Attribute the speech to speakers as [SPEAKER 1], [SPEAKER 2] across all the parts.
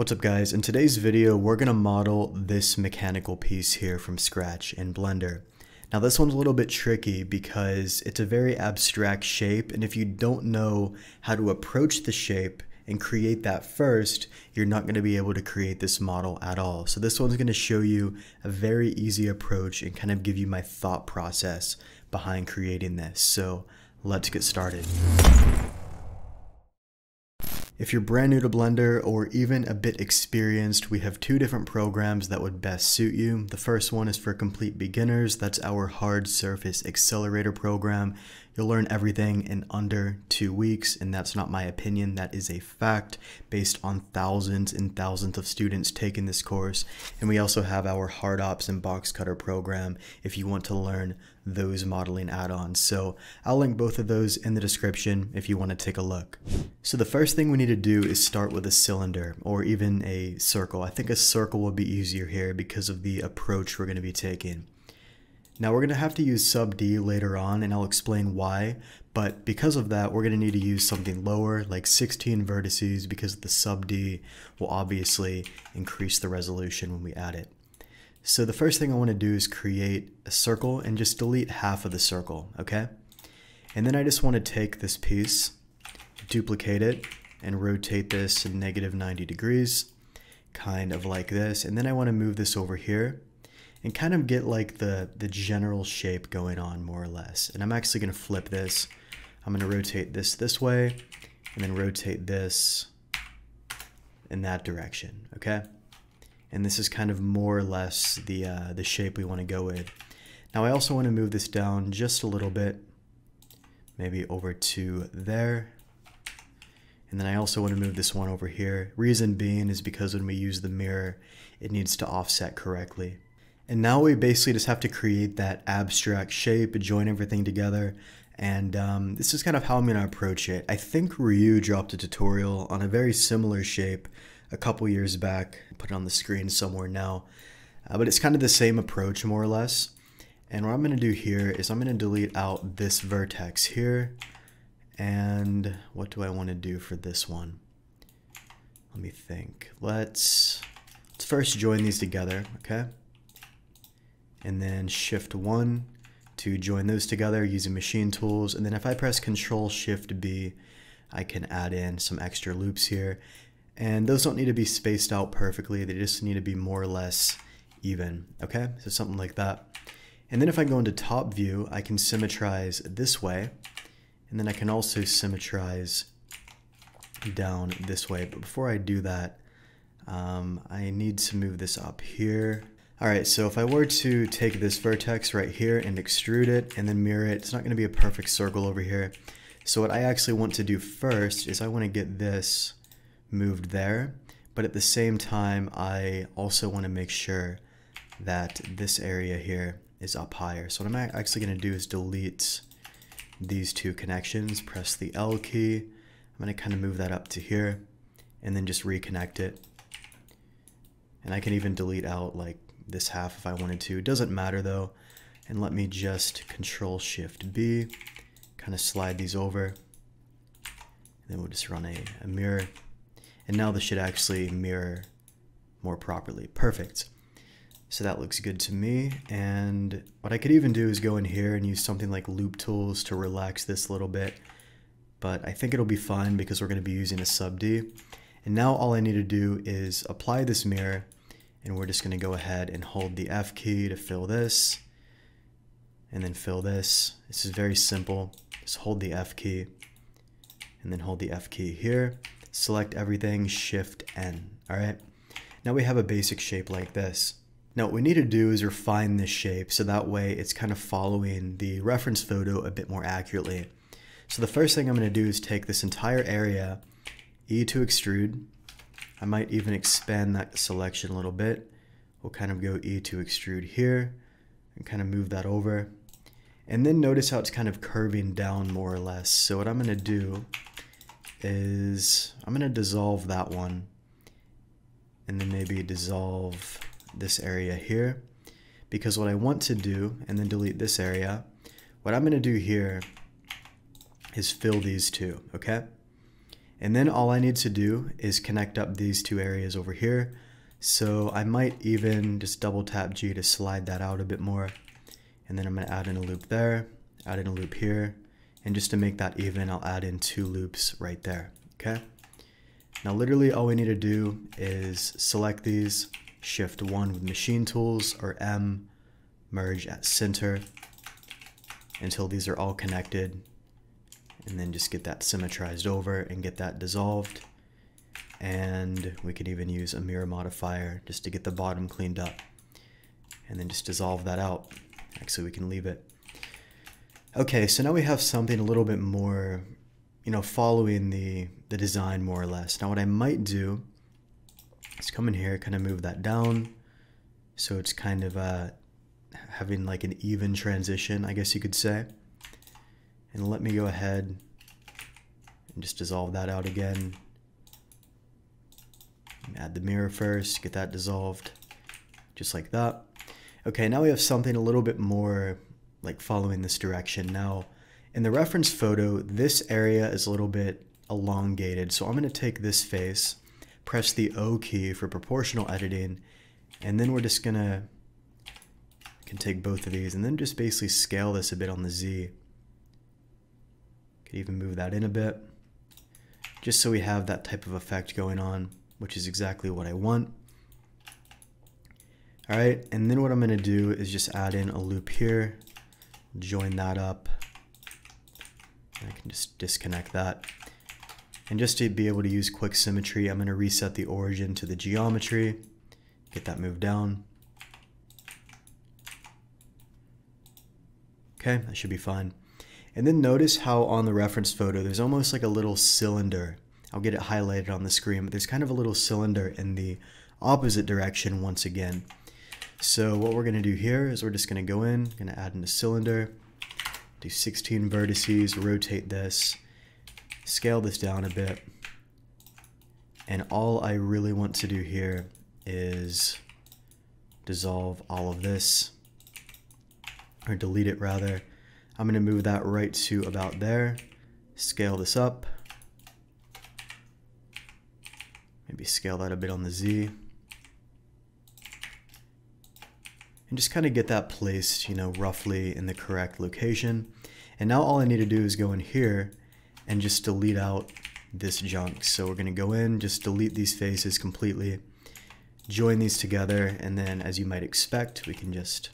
[SPEAKER 1] What's up guys? In today's video, we're going to model this mechanical piece here from scratch in Blender. Now this one's a little bit tricky because it's a very abstract shape and if you don't know how to approach the shape and create that first, you're not going to be able to create this model at all. So this one's going to show you a very easy approach and kind of give you my thought process behind creating this. So let's get started. If you're brand new to Blender or even a bit experienced, we have two different programs that would best suit you. The first one is for complete beginners. That's our Hard Surface Accelerator program. You'll learn everything in under two weeks, and that's not my opinion. That is a fact based on thousands and thousands of students taking this course. And we also have our Hard Ops and Boxcutter program if you want to learn those modeling add-ons. So I'll link both of those in the description if you want to take a look. So the first thing we need to do is start with a cylinder or even a circle. I think a circle will be easier here because of the approach we're going to be taking. Now we're going to have to use sub D later on and I'll explain why, but because of that we're going to need to use something lower like 16 vertices because the sub D will obviously increase the resolution when we add it. So the first thing I want to do is create a circle and just delete half of the circle, okay? And then I just want to take this piece, duplicate it, and rotate this to negative 90 degrees, kind of like this. And then I want to move this over here and kind of get like the, the general shape going on more or less. And I'm actually going to flip this. I'm going to rotate this this way and then rotate this in that direction, okay? And this is kind of more or less the, uh, the shape we want to go with. Now I also want to move this down just a little bit, maybe over to there. And then I also want to move this one over here. Reason being is because when we use the mirror, it needs to offset correctly. And now we basically just have to create that abstract shape, join everything together. And um, this is kind of how I'm going to approach it. I think Ryu dropped a tutorial on a very similar shape a couple years back. Put it on the screen somewhere now. Uh, but it's kind of the same approach more or less. And what I'm going to do here is I'm going to delete out this vertex here. And what do I want to do for this one? Let me think. Let's, let's first join these together, okay? and then shift 1 to join those together using machine tools. And then if I press Control Shift B, I can add in some extra loops here. And those don't need to be spaced out perfectly. They just need to be more or less even. Okay, so something like that. And then if I go into top view, I can symmetrize this way. And then I can also symmetrize down this way. But before I do that, um, I need to move this up here Alright, so if I were to take this vertex right here and extrude it and then mirror it, it's not going to be a perfect circle over here. So what I actually want to do first is I want to get this moved there, but at the same time I also want to make sure that this area here is up higher. So what I'm actually going to do is delete these two connections, press the L key, I'm going to kind of move that up to here and then just reconnect it. And I can even delete out like this half if I wanted to. It doesn't matter though. And let me just control shift B, kind of slide these over. And then we'll just run a, a mirror. And now this should actually mirror more properly. Perfect. So that looks good to me. And what I could even do is go in here and use something like loop tools to relax this a little bit. But I think it'll be fine because we're going to be using a sub D. And now all I need to do is apply this mirror and we're just going to go ahead and hold the F key to fill this and then fill this. This is very simple. Just hold the F key and then hold the F key here. Select everything, Shift N. All right. Now we have a basic shape like this. Now what we need to do is refine this shape so that way it's kind of following the reference photo a bit more accurately. So the first thing I'm going to do is take this entire area, E to extrude, I might even expand that selection a little bit. We'll kind of go E to extrude here and kind of move that over. And then notice how it's kind of curving down more or less. So what I'm going to do is I'm going to dissolve that one and then maybe dissolve this area here because what I want to do and then delete this area what I'm going to do here is fill these two okay And then all I need to do is connect up these two areas over here. So I might even just double tap G to slide that out a bit more. And then I'm gonna add in a loop there, add in a loop here. And just to make that even, I'll add in two loops right there, okay? Now literally all we need to do is select these, shift one with machine tools or M, merge at center until these are all connected and then just get that symmetrized over and get that dissolved. And we could even use a mirror modifier just to get the bottom cleaned up and then just dissolve that out. Actually, we can leave it. Okay, so now we have something a little bit more, you know, following the, the design more or less. Now what I might do is come in here, kind of move that down. So it's kind of uh, having like an even transition, I guess you could say. And let me go ahead and just dissolve that out again. Add the mirror first, get that dissolved, just like that. Okay, now we have something a little bit more like following this direction. Now, in the reference photo, this area is a little bit elongated. So I'm gonna take this face, press the O key for proportional editing, and then we're just gonna can take both of these and then just basically scale this a bit on the Z. Could even move that in a bit, just so we have that type of effect going on, which is exactly what I want. All right, and then what I'm gonna do is just add in a loop here, join that up. I can just disconnect that. And just to be able to use quick symmetry, I'm gonna reset the origin to the geometry, get that moved down. Okay, that should be fine. And then notice how on the reference photo, there's almost like a little cylinder. I'll get it highlighted on the screen, but there's kind of a little cylinder in the opposite direction once again. So what we're gonna do here is we're just gonna go in, gonna add in a cylinder, do 16 vertices, rotate this, scale this down a bit. And all I really want to do here is dissolve all of this or delete it rather. I'm going to move that right to about there, scale this up, maybe scale that a bit on the Z, and just kind of get that placed, you know, roughly in the correct location. And now all I need to do is go in here and just delete out this junk. So we're going to go in, just delete these faces completely, join these together, and then as you might expect, we can just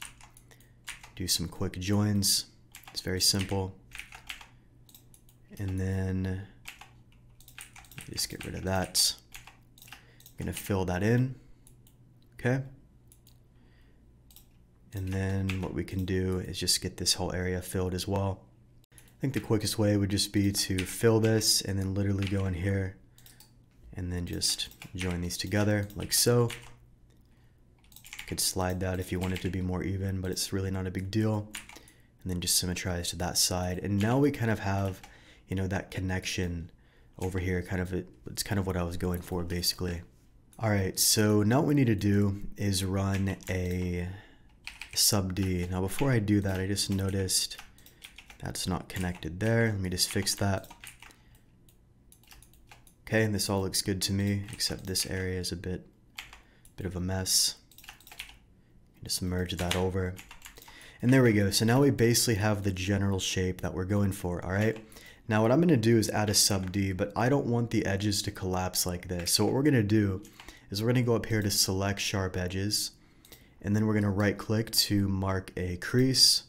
[SPEAKER 1] do some quick joins. It's very simple. And then just get rid of that. I'm gonna fill that in, okay? And then what we can do is just get this whole area filled as well. I think the quickest way would just be to fill this and then literally go in here and then just join these together like so You could slide that if you want it to be more even, but it's really not a big deal. And then just symmetrize to that side. And now we kind of have, you know, that connection over here, kind of, it's kind of what I was going for basically. All right, so now what we need to do is run a sub D. Now before I do that, I just noticed that's not connected there. Let me just fix that. Okay, and this all looks good to me, except this area is a bit, bit of a mess. Just merge that over. And there we go. So now we basically have the general shape that we're going for, all right? Now what I'm gonna do is add a sub D, but I don't want the edges to collapse like this. So what we're gonna do is we're gonna go up here to select sharp edges, and then we're gonna right click to mark a crease,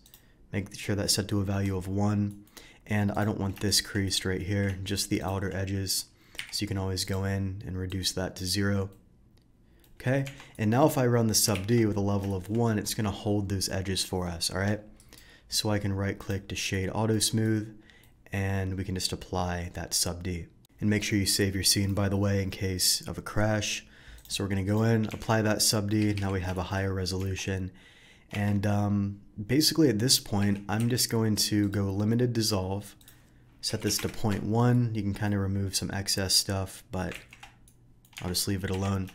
[SPEAKER 1] make sure that's set to a value of one, and I don't want this creased right here, just the outer edges. So you can always go in and reduce that to zero. Okay, and now if I run the sub D with a level of 1, it's going to hold those edges for us, all right? So I can right click to shade auto smooth, and we can just apply that sub D. And make sure you save your scene, by the way, in case of a crash. So we're going to go in, apply that sub D, now we have a higher resolution. And um, basically at this point, I'm just going to go limited dissolve, set this to 0.1. You can kind of remove some excess stuff, but I'll just leave it alone.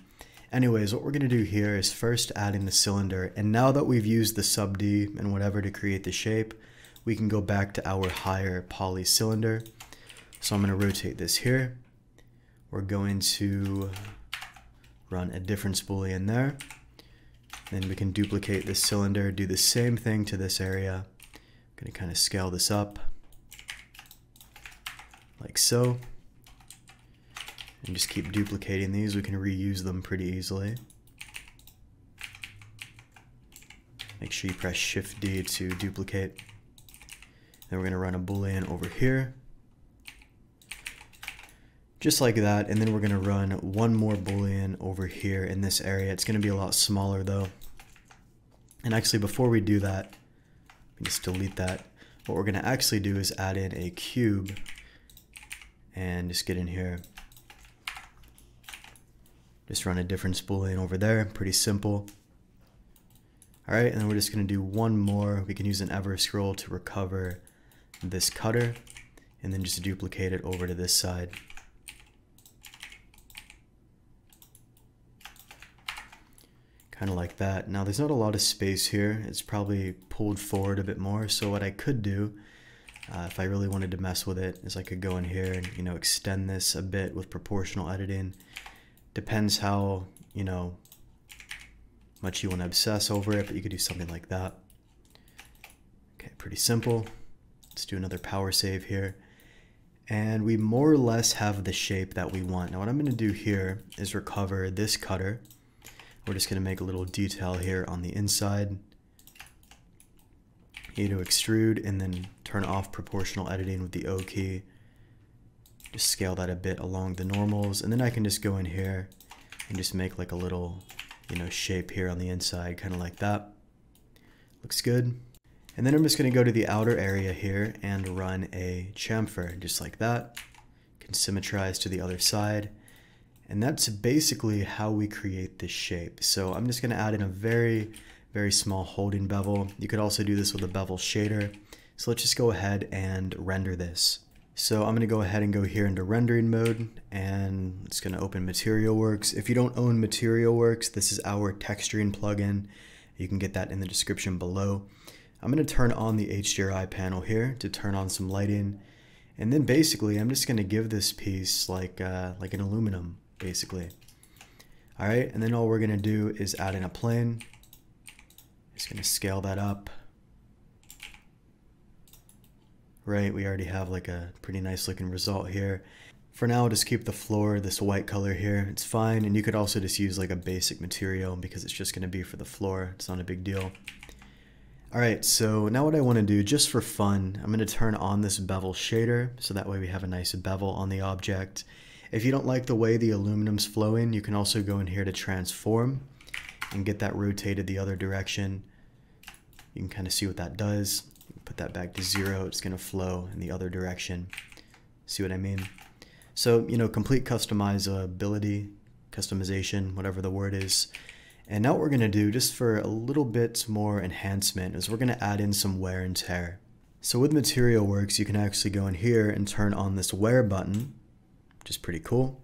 [SPEAKER 1] Anyways, what we're going to do here is first adding the cylinder. And now that we've used the sub D and whatever to create the shape, we can go back to our higher poly cylinder. So I'm going to rotate this here. we're going to run a different difference boolean there. Then we can duplicate this cylinder, do the same thing to this area. I'm going to kind of scale this up like so. And just keep duplicating these. We can reuse them pretty easily. Make sure you press Shift D to duplicate. Then we're going to run a boolean over here. Just like that, and then we're going to run one more boolean over here in this area. It's going to be a lot smaller though. And actually, before we do that, just delete that. What we're going to actually do is add in a cube and just get in here. Just run a different boolean over there, pretty simple. All right, and then we're just gonna do one more. We can use an ever scroll to recover this cutter and then just duplicate it over to this side. Kind of like that. Now there's not a lot of space here. It's probably pulled forward a bit more. So what I could do, uh, if I really wanted to mess with it, is I could go in here and, you know, extend this a bit with proportional editing. Depends how, you know, much you want to obsess over it, but you could do something like that. Okay, pretty simple. Let's do another power save here. And we more or less have the shape that we want. Now what I'm going to do here is recover this cutter. We're just going to make a little detail here on the inside. A to extrude and then turn off proportional editing with the O key. Just scale that a bit along the normals and then I can just go in here and just make like a little you know, shape here on the inside, kind of like that. Looks good. And then I'm just going to go to the outer area here and run a chamfer, just like that. Can symmetrize to the other side. And that's basically how we create this shape. So I'm just going to add in a very, very small holding bevel. You could also do this with a bevel shader. So let's just go ahead and render this. So I'm going to go ahead and go here into rendering mode and it's going to open MaterialWorks. If you don't own MaterialWorks, this is our texturing plugin. You can get that in the description below. I'm going to turn on the HDRI panel here to turn on some lighting. And then basically I'm just going to give this piece like, uh, like an aluminum, basically. All right, and then all we're to do is add in a plane. Just to scale that up right? We already have like a pretty nice looking result here. For now, I'll just keep the floor this white color here. It's fine. And you could also just use like a basic material because it's just to be for the floor. It's not a big deal. All right, so now what I want to do just for fun, I'm to turn on this bevel shader so that way we have a nice bevel on the object. If you don't like the way the aluminum's flowing, you can also go in here to transform and get that rotated the other direction. You can kind of see what that does put that back to zero, it's going to flow in the other direction. See what I mean? So, you know, complete customizability, customization, whatever the word is. And now what we're going to do, just for a little bit more enhancement, is we're going to add in some wear and tear. So with MaterialWorks, you can actually go in here and turn on this wear button, which is pretty cool,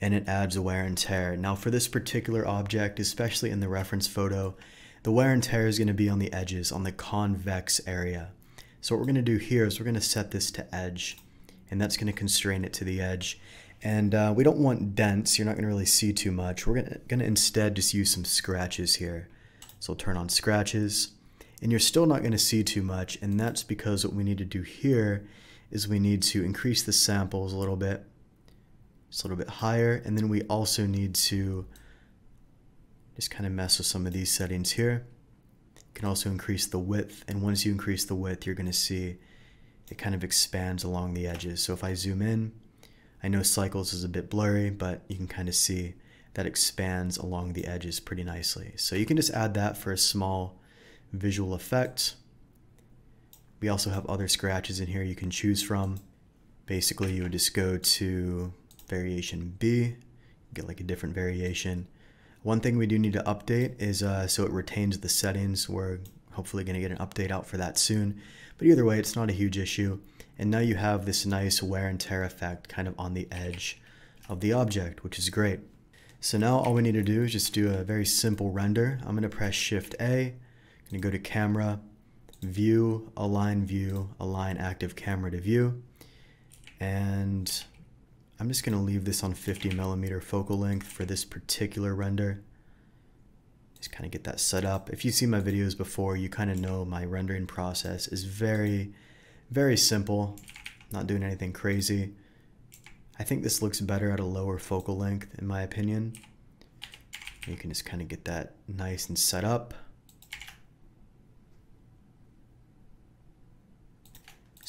[SPEAKER 1] and it adds a wear and tear. Now for this particular object, especially in the reference photo, the wear and tear is going to be on the edges, on the convex area. So what we're going to do here is we're going to set this to edge, and that's going to constrain it to the edge. And uh, we don't want dents, you're not going to really see too much. We're going to instead just use some scratches here. So we'll turn on scratches, and you're still not going to see too much, and that's because what we need to do here is we need to increase the samples a little bit, just a little bit higher, and then we also need to just kind of mess with some of these settings here. You can also increase the width, and once you increase the width, you're going to see it kind of expands along the edges. So if I zoom in, I know cycles is a bit blurry, but you can kind of see that expands along the edges pretty nicely. So you can just add that for a small visual effect. We also have other scratches in here you can choose from. Basically, you would just go to variation B, get like a different variation. One thing we do need to update is uh, so it retains the settings. We're hopefully going to get an update out for that soon. But either way, it's not a huge issue. And now you have this nice wear and tear effect kind of on the edge of the object, which is great. So now all we need to do is just do a very simple render. I'm going to press Shift A. I'm going to go to Camera, View, Align View, Align Active Camera to View. And I'm just going to leave this on 50 millimeter focal length for this particular render. Just kind of get that set up. If you've seen my videos before, you kind of know my rendering process is very, very simple. Not doing anything crazy. I think this looks better at a lower focal length in my opinion. You can just kind of get that nice and set up.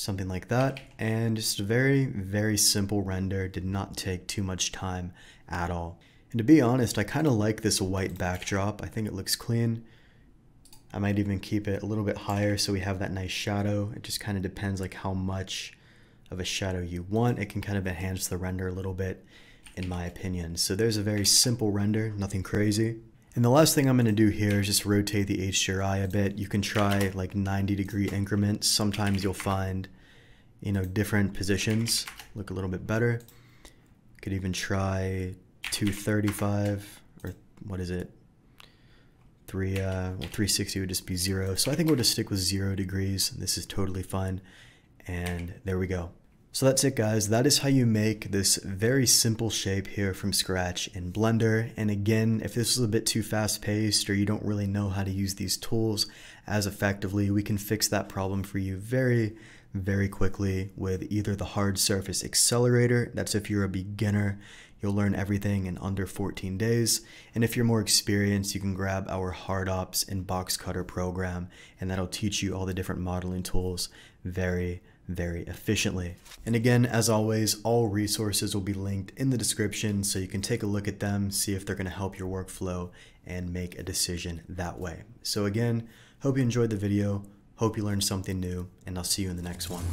[SPEAKER 1] Something like that. And just a very, very simple render. Did not take too much time at all. And to be honest, I kind of like this white backdrop. I think it looks clean. I might even keep it a little bit higher so we have that nice shadow. It just kind of depends like how much of a shadow you want. It can kind of enhance the render a little bit in my opinion. So there's a very simple render, nothing crazy. And the last thing I'm going to do here is just rotate the HDRI a bit. You can try like 90 degree increments. Sometimes you'll find, you know, different positions look a little bit better. Could even try 235 or what is it? Three, uh, well, 360 would just be zero. So I think we'll just stick with zero degrees. This is totally fine. And there we go. So that's it guys, that is how you make this very simple shape here from scratch in Blender. And again, if this is a bit too fast paced or you don't really know how to use these tools as effectively, we can fix that problem for you very, very quickly with either the hard surface accelerator, that's if you're a beginner, you'll learn everything in under 14 days. And if you're more experienced, you can grab our hard ops and box cutter program, and that'll teach you all the different modeling tools very, very efficiently. And again, as always, all resources will be linked in the description so you can take a look at them, see if they're going to help your workflow, and make a decision that way. So again, hope you enjoyed the video, hope you learned something new, and I'll see you in the next one.